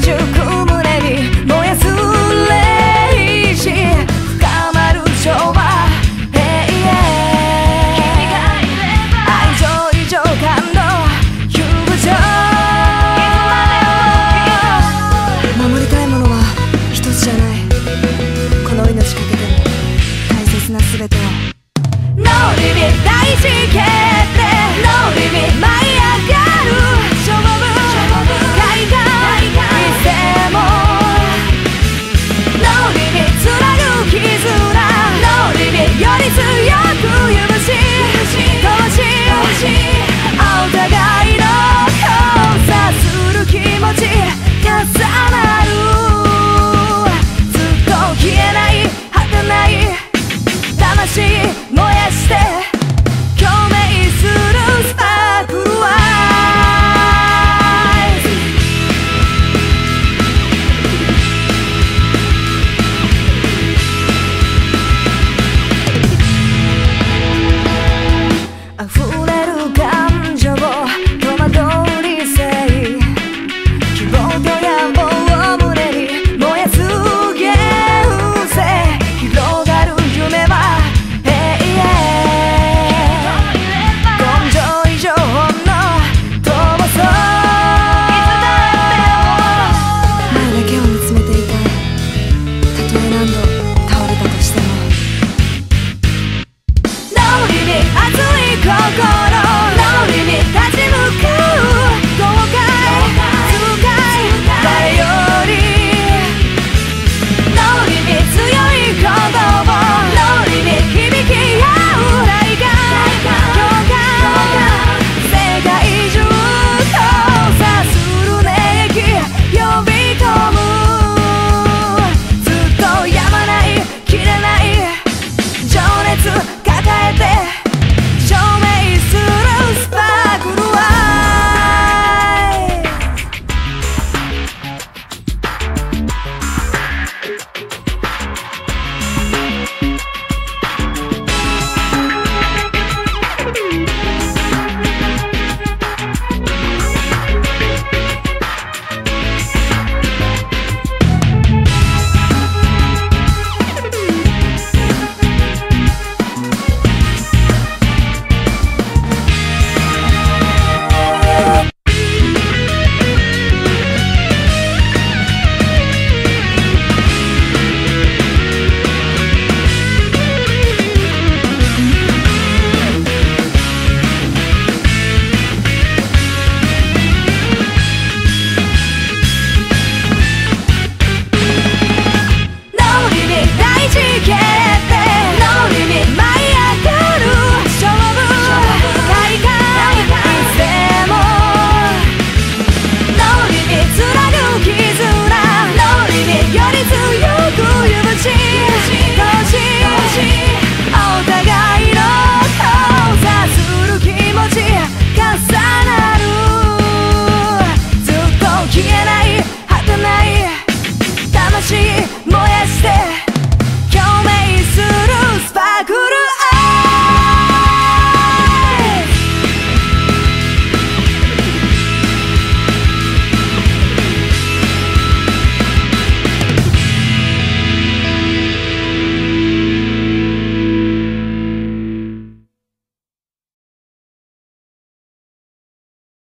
最上雲